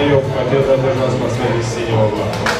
В этом бою победа одержана спортсмен из синего.